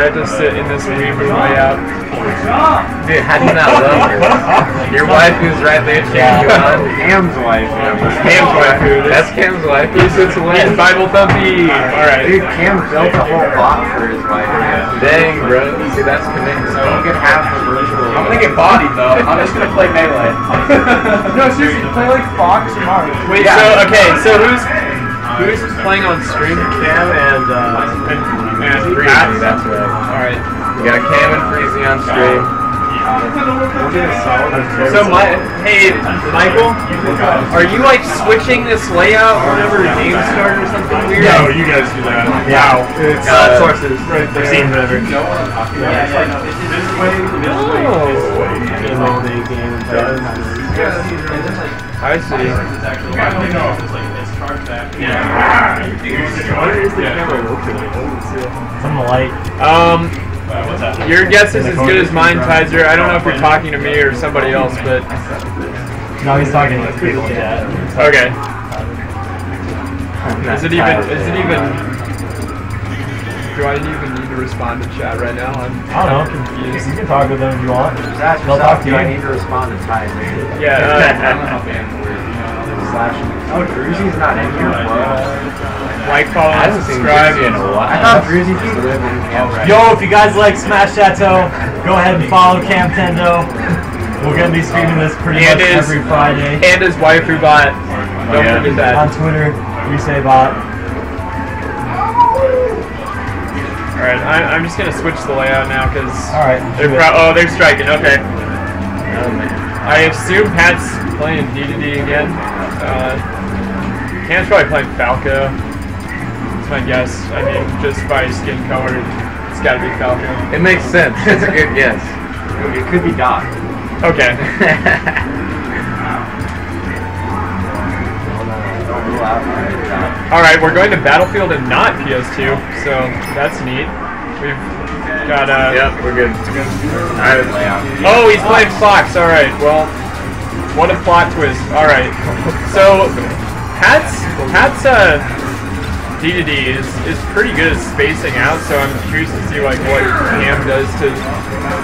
I have to sit in this weaver layout. Uh, Dude, how do you not love her? Your wife who's right there cheering you on. Cam's wife. Cam's wife, That's Cam's wife. He sits away. Bible thumpy. All right. Dude, Cam built a whole bot for his wife. Dang, bro. See, that's commitment. So he could have the virtual. I'm gonna get bodied though. I'm just gonna play melee. No, seriously, play like Fox or Mario. Wait. So okay. So who's who's playing on stream? Cam and uh, And, and Freezy, that's right. All right. We got Cam and Freezy on stream. So my hey Michael, are you like switching this layout whenever the game starts or something weird? No, you guys do that. Wow. It's Uh, sources. right there. I've seen whatever. I see. From the light. Um, your guess is as good as mine, Tizer. I don't know if you're talking to me or somebody else, but No, he's talking to people in chat. okay. Is it even? Is it even? Do I even need to respond to chat right now? I'm, I don't know. I'm confused. You can talk with them if you want. They'll talk to do I need to respond to Tizer. Yeah. Slash. Oh, Druzy's not in here. What? Uh, like, follow, I haven't subscribe. In a while. I thought Druzy live in Yo, if you guys like Smash Chateau, go ahead and follow Camtendo. We're gonna be streaming this pretty And much his- every Friday And his wife who bought. Don't yeah. forget that. on Twitter. we say bot. All right, I, I'm just gonna switch the layout now because All right. they're pro- oh they're striking. Okay. Oh, man. I assume Pat's playing D2D again. Uh, Cam's probably playing Falco. That's my guess. I mean, just by skin color, it's gotta be Falco. It makes sense. It's a good guess. It could be Doc. Okay. Don't rule out Doc. All right, we're going to Battlefield and not PS2, so that's neat. We've got uh. yep, we're good. Alright. Oh, he's playing Fox. All right. Well, what a plot twist. All right. So, Pat's Pat's uh D2D is is pretty good at spacing out. So I'm curious to see like what Cam does to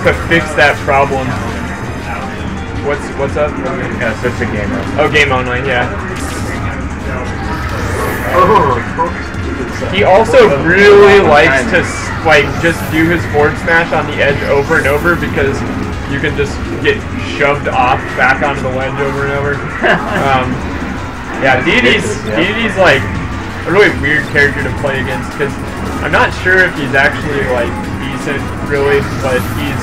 to fix that problem. What's what's up? Yeah, such a gamer. Oh, game only. Yeah. He also really likes to like just do his forward smash on the edge over and over because you can just get shoved off back onto the ledge over and over. um, yeah, DD's DD's like a really weird character to play against because I'm not sure if he's actually like decent really, but he's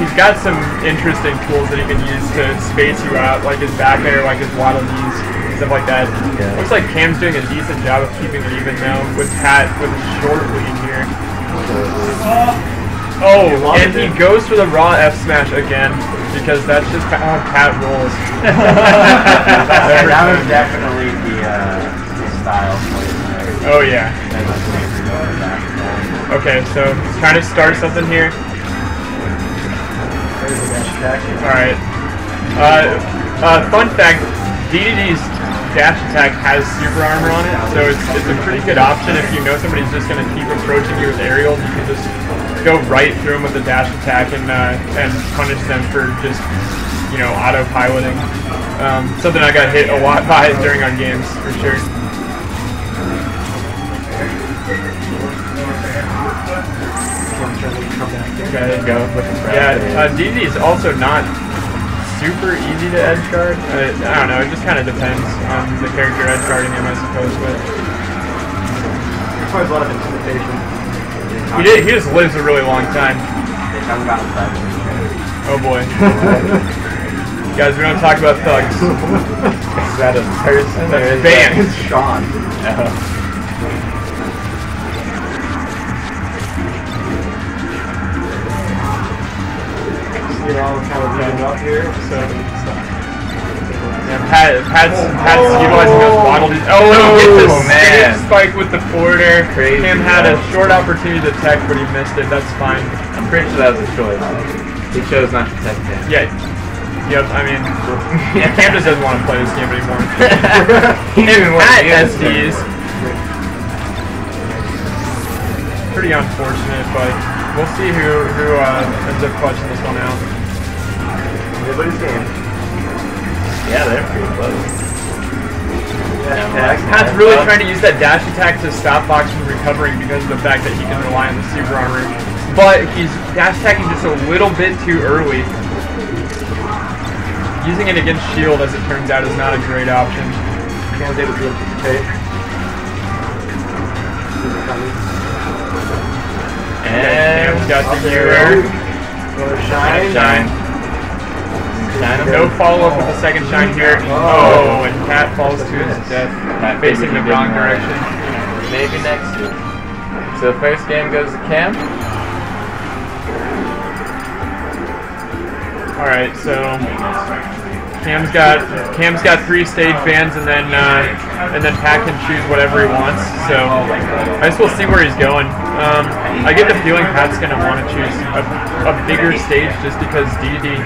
he's got some interesting tools that he can use to space you out, like his back air, like his Waddle Dees, stuff like that. Yeah. Looks like Cam's doing a decent job of keeping it even now with Pat with a short lead here. Oh, and he goes for the raw F smash again because that's just how Pat rolls. Yeah, that was definitely the, uh, the style place. oh yeah. Okay, so trying to start something here. Alright. Uh, uh, fun fact, DDD's dash attack has super armor on it, so it's, it's a pretty good option if you know somebody's just going to keep approaching you with aerials, you can just go right through them with the dash attack and, uh, and punish them for just, you know, autopiloting. Um, something I got hit a lot by during our games, for sure. Okay, Go yeah, uh, DD is also not super easy to edge guard. Uh, I don't know, it just kind of depends on the character edge guarding him, I suppose. But Requires a lot of intimidation. he did, he just lives a really long time. They talk about thugs. Oh boy, guys, we don't talk about thugs. Is that a person? That's. It's Sean. that- Oh. You're all kind of leading up here, so. Yeah, Pat, Pat's, Pat's utilizing those waddle. Oh, Oh, the man. spike with the forwarder. Crazy, Cam had a short opportunity to tech, but he missed it. That's fine. I'm pretty sure that was a choice. He chose not to tech him. Yeah. Yep, I mean, yeah, Cam just doesn't want to play this game anymore. he and want Pat it. SDs. pretty unfortunate, but we'll see who who uh, ends up clutching this one out. Everybody's game. Yeah, they're pretty close. Yeah, Pat's really trying to use that dash attack to stop Fox from recovering because of the fact that he can rely on the super armor. But he's dash attacking just a little bit too early. Using it against shield, as it turns out, is not a great option. Cam's able to anticipate. And Cam's got the Up gear. there. Another shine. shine. No follow up with the second shine here. Oh, and Pat falls to his death, Pat facing the wrong direction. Maybe next year. So first game goes to Cam. All right, so Cam's got Cam's got three stage bans, and then uh, and then Pat can choose whatever he wants. So I guess we'll see where he's going. Um, I get the feeling Pat's gonna want to choose a, a bigger stage just because DD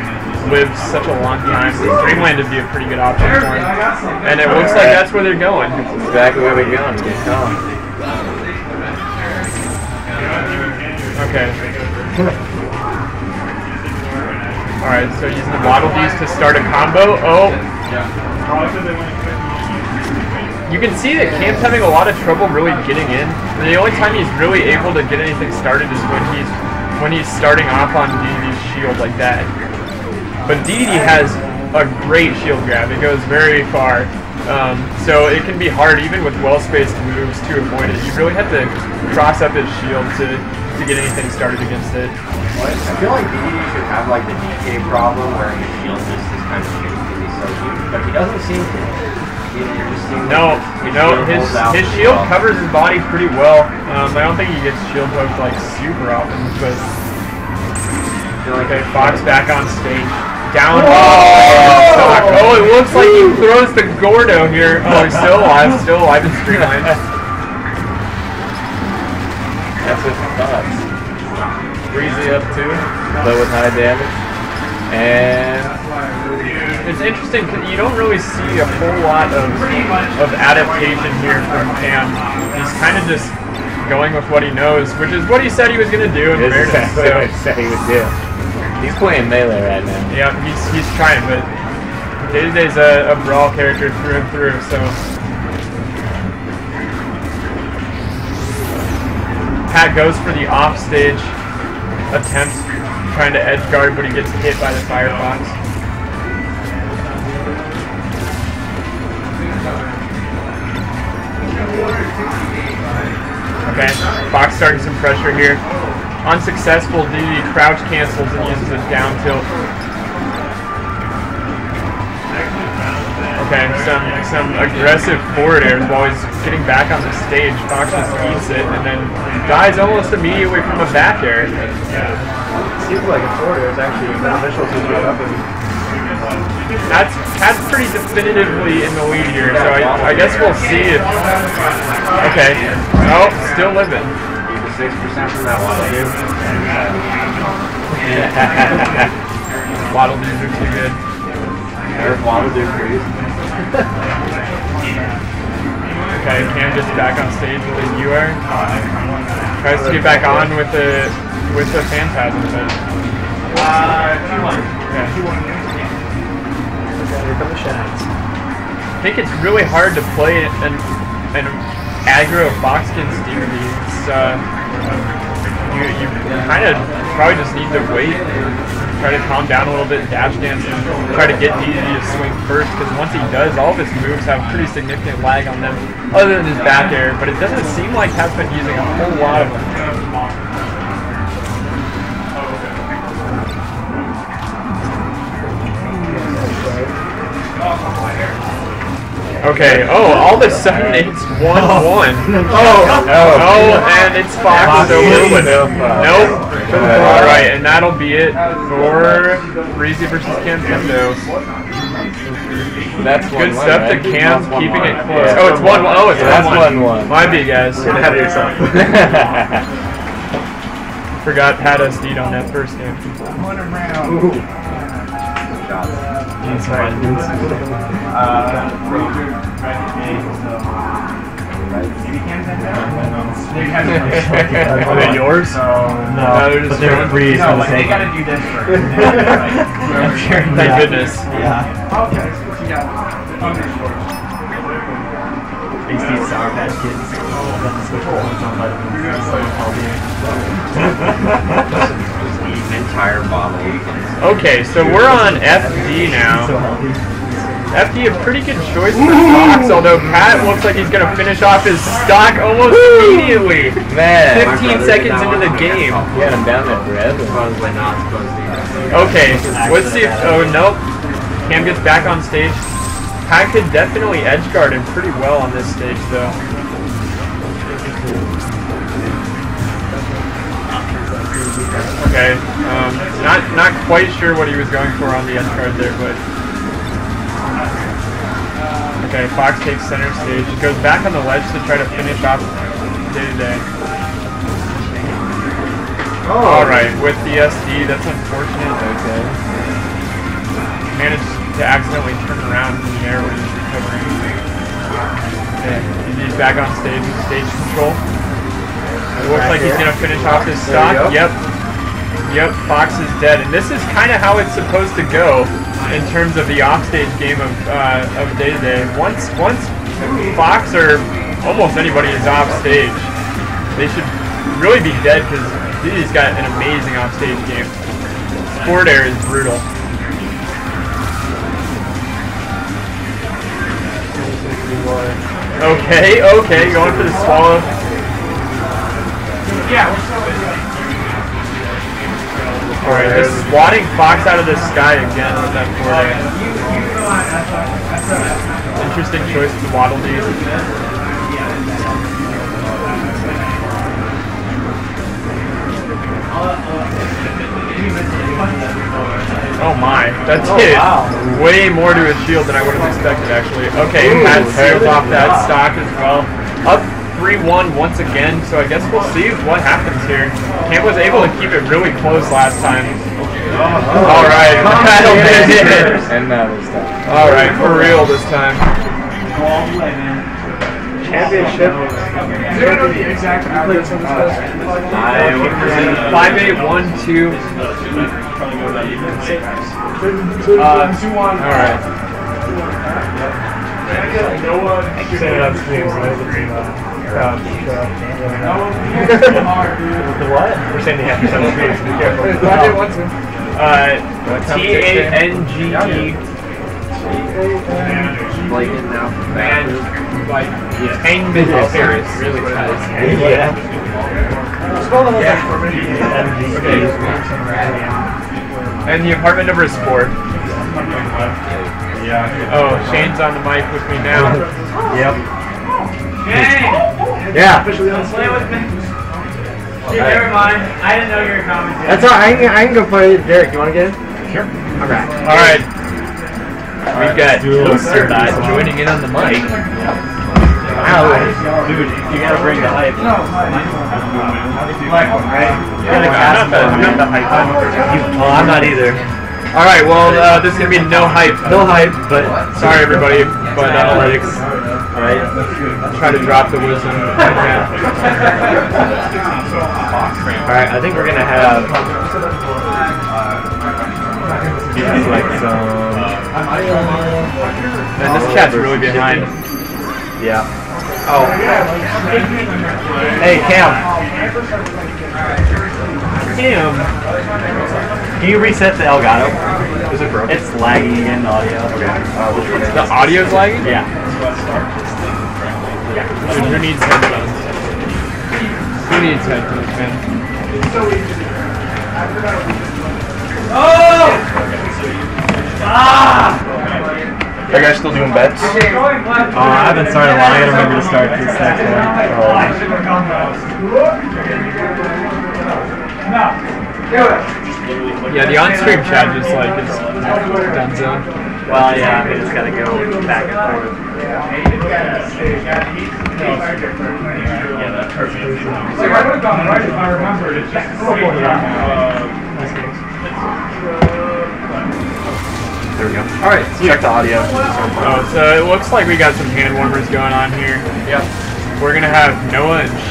lives such a long time. Dreamland would be a pretty good option for him, and it looks like that's where they're going. That's exactly where they're going. Good call. Okay. All right, so using the Waddle Dees to start a combo. Oh. You can see that Cam's having a lot of trouble really getting in. The only time he's really able to get anything started is when he's when he's starting off on DDD's shield like that. But DDD has a great shield grab. It goes very far. Um, so it can be hard even with well-spaced moves to avoid it. You really have to cross up his shield to, to get anything started against it. I feel like DD should have like the DK problem where his shield just is kind of shitty because he's so huge, but he doesn't seem to. Just seems No, his his pretty shield well. covers his body pretty well. Um, I don't think he gets shield poked like super often, but like okay, Fox back on stage. Down. Oh, oh, it looks like he throws the Gordo here. Oh, he's still alive, still alive in Streamline. That's his thoughts. Breezy up too, but with high damage. And It's interesting because you don't really see a whole lot of of adaptation here from Cam. He's kind of just going with what he knows, which is what he said he was going to do in this is fairness. exactly what I said he would do. He's playing melee right now. yeah, he's he's trying, but Day's a, a brawl character through and through. So Pat goes for the offstage attempt, trying to edge guard, but he gets hit by the Firefox. Okay, Fox starting some pressure here. Unsuccessful, DD crouch cancels and uses a down tilt. Okay, some some aggressive forward airs while he's getting back on the stage. Fox just eats it and then dies almost immediately from a back air. Seems like a forward air is actually beneficial to your weapon. That's that's pretty definitively in the lead here, so I, I guess we'll see if. Okay. Oh, still living. Six percent from that one, dude. Waddle dudes are too good. There's Waddle Dude freeze. Okay, Cam just back on stage with his UR. Tries to get back on with the with the phantasm, but okay. Here come the shines. I think it's really hard to play an an aggro Foxkin's DD. It's uh, you you kind of probably just need to wait, try to calm down a little bit, dash dance, try to get DD to swing first. Because once he does, all of his moves have pretty significant lag on them, other than his back air. But it doesn't seem like Pat's been using a whole lot of Okay. Oh, all of a sudden it's one one. Oh, oh, and it's Fox over Fox. with Nope. All right, and that'll be it for Breezy versus Camtendo. That's one Good one, stuff right? to Cam, keeping one. it close. Yeah. Oh, it's one one. Oh, it's Yeah, that's one one one. My B, guys. Get ahead of yourself. Forgot Pat SD'd on that first game. That's right. Are they yours? No, No, they're just but they're free, No, like they gotta do this first. Thank that. goodness. Yeah. Okay, so what you got? Okay, sure. Makes these Sour Patch Kids. That's the cool ones on vitamins. entire bottle. Okay, so we're on FD now. FD a pretty good choice for Fox, although Pat looks like he's gonna finish off his stock almost immediately. Man, 15 seconds into the game. you had him down there forever. Supposedly not supposed to. Okay, let's see if. Oh nope. Cam gets back on stage. Pat could definitely edge guard him pretty well on this stage, though. Okay, not not quite sure what he was going for on the edge guard there, but okay. Fox takes center stage, goes back on the ledge to try to finish off day to day. All right, with the SD, that's unfortunate. Okay. managed to accidentally turn around in the air when he was recovering. Okay, he's back on stage with stage control. It looks like he's gonna finish off his stock. Yep. Yep, Fox is dead. And this is kind of how it's supposed to go in terms of the offstage game of uh, of day to day. Once once Fox or almost anybody is off stage, they should really be dead because he's got an amazing offstage game. Sport air is brutal. Okay, okay, going for the swallow. Yeah, Alright, just swatting Fox out of the sky again with that forward. Interesting choice to Waddle Dee. Oh my, that did oh, way more to his shield than I would have expected actually. Okay, Pat seals off that stock as well. Up 3-1 once again, so I guess we'll see what happens here. Camp was able to keep it really close last time. Alright, that'll be it. And now this time. Alright, for real this time. Championship. Do you know the exact address of this place? I represent 5812. Uh, two one. Alright. Set it up streams, right? Between, uh, crowd, crowd. The what? We're saying they have to set up streams. Be careful. Uh, T A N G E. Now. And like minutes. Really tight. Yeah. And the apartment number is four. Yeah. Oh, Shane's on the mic with me now. Yep. Dang! Yeah. Play with me. Dude, never mind. I didn't know you were commenting. That's all right. I can, I can go play with Derek. You want to get in? Sure. Alright. All right. We've got do a little Toaster survey. Joining in on the mic. Wow. Dude, you gotta bring the hype. Black one, right? I'm not the, I'm not the hype. Well, I'm not either. All right. Well, uh, this is gonna be no hype. No hype, but Sorry, everybody, but analytics, right? try to drop the wisdom. Alright, I think we're gonna have like some Man, this chat's really behind. yeah. Oh. Hey Cam, Damn. Can you reset the Elgato? Is it broken? It's lagging again, the audio. Okay. Uh, which one is The audio's lagging. Yeah. Dude, who needs headphones? Who needs headphones, man? Oh! Ah! Are you guys still doing bets? Uh, I haven't started one. I gotta remember to start this next one. Yeah, the on-stream chat just like is dunzo. Well, yeah, I just gotta go back and forth. Yeah, that's perfect. See, I would have gone right if I remembered. It's just There we go. All right, check the audio. Oh, so it looks like we got some hand warmers going on here. Yep. we're gonna have Noah and